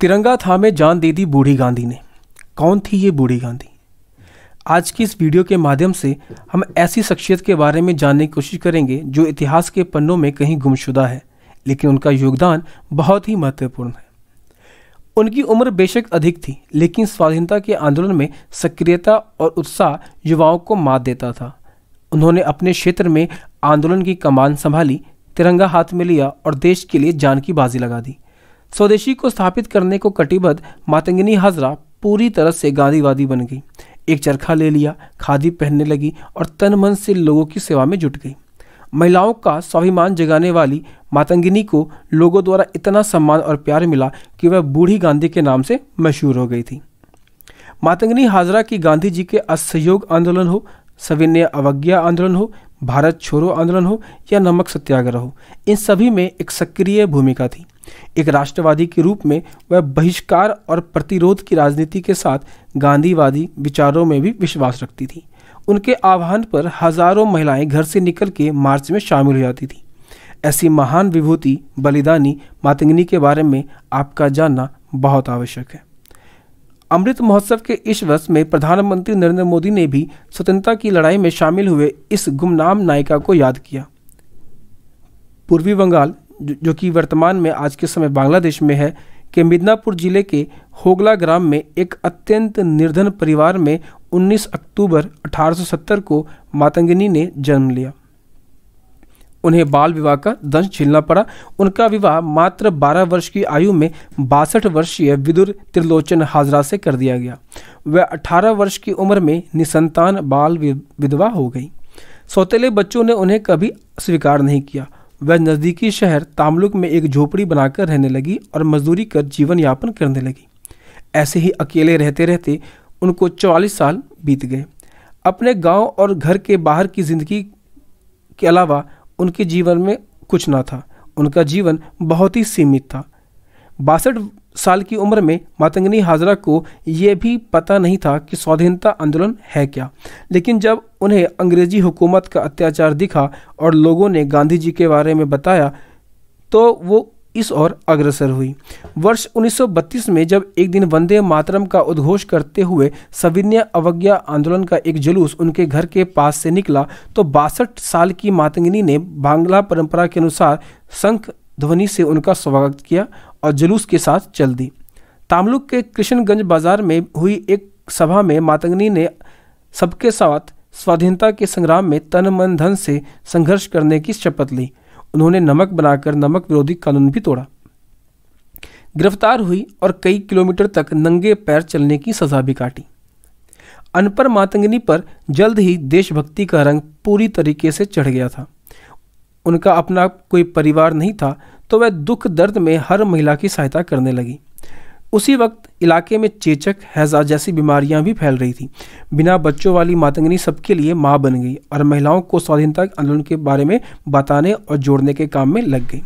तिरंगा थामे जान दे दी बूढ़ी गांधी ने। कौन थी ये बूढ़ी गांधी? आज की इस वीडियो के माध्यम से हम ऐसी शख्सियत के बारे में जानने की कोशिश करेंगे जो इतिहास के पन्नों में कहीं गुमशुदा है, लेकिन उनका योगदान बहुत ही महत्वपूर्ण है। उनकी उम्र बेशक अधिक थी, लेकिन स्वाधीनता के आंदोलन में सक्रियता और उत्साह युवाओं को मात देता था। उन्होंने अपने क्षेत्र में आंदोलन की कमान संभाली, तिरंगा हाथ में लिया और देश के लिए जान की बाजी लगा दी। स्वदेशी को स्थापित करने को कटिबद्ध मातंगिनी हाजरा पूरी तरह से गांधीवादी बन गई। एक चरखा ले लिया, खादी पहनने लगी और तन मन से लोगों की सेवा में जुट गई। महिलाओं का स्वाभिमान जगाने वाली मातंगिनी को लोगों द्वारा इतना सम्मान और प्यार मिला कि वह बूढ़ी गांधी के नाम से मशहूर हो गई थी। मातंगिनी हाजरा की गांधी जी के असहयोग आंदोलन हो, सविनय अवज्ञा आंदोलन हो, भारत छोड़ो आंदोलन हो या नमक सत्याग्रह हो, इन सभी में एक सक्रिय भूमिका थी। एक राष्ट्रवादी के रूप में वह बहिष्कार और प्रतिरोध की राजनीति के साथ गांधीवादी विचारों में भी विश्वास रखती थी। उनके आह्वान पर हज़ारों महिलाएँ घर से निकल के मार्च में शामिल हो जाती थी। ऐसी महान विभूति, बलिदानी, मातंगनी के बारे में आपका जानना बहुत आवश्यक है। अमृत महोत्सव के इस वर्ष में प्रधानमंत्री नरेंद्र मोदी ने भी स्वतंत्रता की लड़ाई में शामिल हुए इस गुमनाम नायिका को याद किया। पूर्वी बंगाल जो कि वर्तमान में आज के समय बांग्लादेश में है, के मिदनापुर ज़िले के होगला ग्राम में एक अत्यंत निर्धन परिवार में 19 अक्टूबर 1870 को मातंगिनी ने जन्म लिया। उन्हें बाल विवाह का दंश झेलना पड़ा। उनका विवाह मात्र 12 वर्ष की आयु में बासठ वर्षीय विदुर त्रिलोचन हाजरा से कर दिया गया। वह 18 वर्ष की उम्र में निसंतान बाल विधवा हो गई। सौतेले बच्चों ने उन्हें कभी स्वीकार नहीं किया। वह नज़दीकी शहर तामलुक में एक झोपड़ी बनाकर रहने लगी और मजदूरी कर जीवन यापन करने लगी। ऐसे ही अकेले रहते रहते उनको चौवालीस साल बीत गए। अपने गाँव और घर के बाहर की ज़िंदगी के अलावा उनके जीवन में कुछ ना था। उनका जीवन बहुत ही सीमित था। बासठ साल की उम्र में मातंगनी हाजरा को यह भी पता नहीं था कि स्वाधीनता आंदोलन है क्या। लेकिन जब उन्हें अंग्रेज़ी हुकूमत का अत्याचार दिखा और लोगों ने गांधी जी के बारे में बताया तो वो इस ओर अग्रसर हुई। वर्ष 1932 में जब एक दिन वंदे मातरम का उद्घोष करते हुए सविन्य अवज्ञा आंदोलन का एक जुलूस उनके घर के पास से निकला तो बासठ साल की मातंगिनी ने बांग्ला परंपरा के अनुसार शंख ध्वनि से उनका स्वागत किया और जुलूस के साथ चल दी। तामलुक के कृष्णगंज बाज़ार में हुई एक सभा में मातंगनी ने सबके साथ स्वाधीनता के संग्राम में तन मन धन से संघर्ष करने की शपथ ली। उन्होंने नमक बनाकर नमक विरोधी कानून भी तोड़ा। गिरफ़्तार हुई और कई किलोमीटर तक नंगे पैर चलने की सजा भी काटी। अनपर मातंगनी पर जल्द ही देशभक्ति का रंग पूरी तरीके से चढ़ गया था। उनका अपना कोई परिवार नहीं था तो वह दुख दर्द में हर महिला की सहायता करने लगी। उसी वक्त इलाके में चेचक, हैजा जैसी बीमारियाँ भी फैल रही थी। बिना बच्चों वाली मातंगनी सबके लिए माँ बन गई और महिलाओं को स्वाधीनता आंदोलन के बारे में बताने और जोड़ने के काम में लग गई।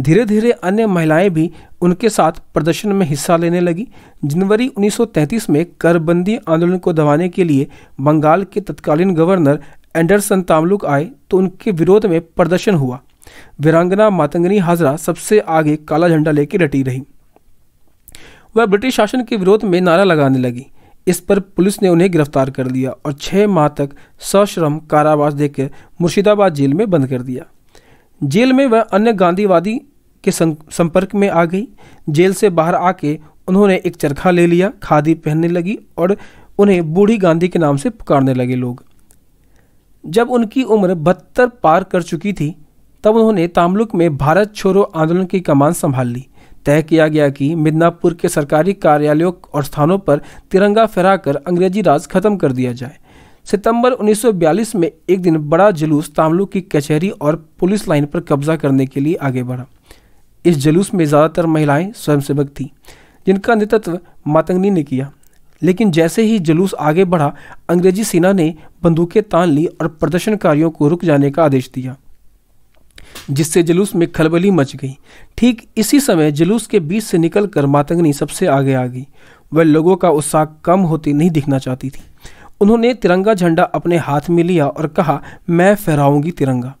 धीरे धीरे अन्य महिलाएँ भी उनके साथ प्रदर्शन में हिस्सा लेने लगी। जनवरी 1933 में करबंदी आंदोलन को दबाने के लिए बंगाल के तत्कालीन गवर्नर एंडरसन तामलुक आए तो उनके विरोध में प्रदर्शन हुआ। वीरांगना मातंगनी हाजरा सबसे आगे काला झंडा लेकर डटी रही। वह ब्रिटिश शासन के विरोध में नारा लगाने लगी। इस पर पुलिस ने उन्हें गिरफ़्तार कर लिया और छः माह तक सश्रम कारावास देकर मुर्शिदाबाद जेल में बंद कर दिया। जेल में वह अन्य गांधीवादी के संपर्क में आ गई। जेल से बाहर आके उन्होंने एक चरखा ले लिया, खादी पहनने लगी और उन्हें बूढ़ी गांधी के नाम से पुकारने लगे लोग। जब उनकी उम्र बहत्तर पार कर चुकी थी, तब उन्होंने तामलुक में भारत छोड़ो आंदोलन की कमान संभाल ली। तय किया गया कि मिदनापुर के सरकारी कार्यालयों और स्थानों पर तिरंगा फहराकर अंग्रेज़ी राज खत्म कर दिया जाए। सितंबर 1942 में एक दिन बड़ा जुलूस तामलुक की कचहरी और पुलिस लाइन पर कब्जा करने के लिए आगे बढ़ा। इस जुलूस में ज़्यादातर महिलाएँ स्वयंसेवक थीं, जिनका नेतृत्व मातंगनी ने किया। लेकिन जैसे ही जुलूस आगे बढ़ा, अंग्रेज़ी सेना ने बंदूकें तान ली और प्रदर्शनकारियों को रुक जाने का आदेश दिया, जिससे जुलूस में खलबली मच गई। ठीक इसी समय जुलूस के बीच से निकलकर मातंगनी सबसे आगे आ गई। वह लोगों का उत्साह कम होते नहीं दिखना चाहती थी। उन्होंने तिरंगा झंडा अपने हाथ में लिया और कहा, मैं फहराऊँगी तिरंगा।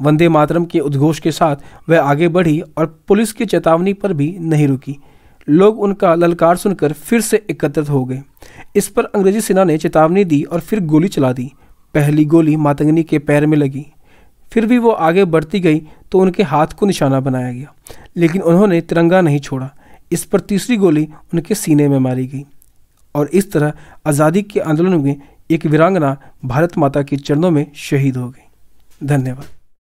वंदे मातरम के उद्घोष के साथ वह आगे बढ़ी और पुलिस की चेतावनी पर भी नहीं रुकी। लोग उनका ललकार सुनकर फिर से एकत्रित हो गए। इस पर अंग्रेज़ी सेना ने चेतावनी दी और फिर गोली चला दी। पहली गोली मातंगनी के पैर में लगी। फिर भी वो आगे बढ़ती गई तो उनके हाथ को निशाना बनाया गया। लेकिन उन्होंने तिरंगा नहीं छोड़ा। इस पर तीसरी गोली उनके सीने में मारी गई। और इस तरह आज़ादी के आंदोलन में एक वीरांगना भारत माता के चरणों में शहीद हो गई। धन्यवाद।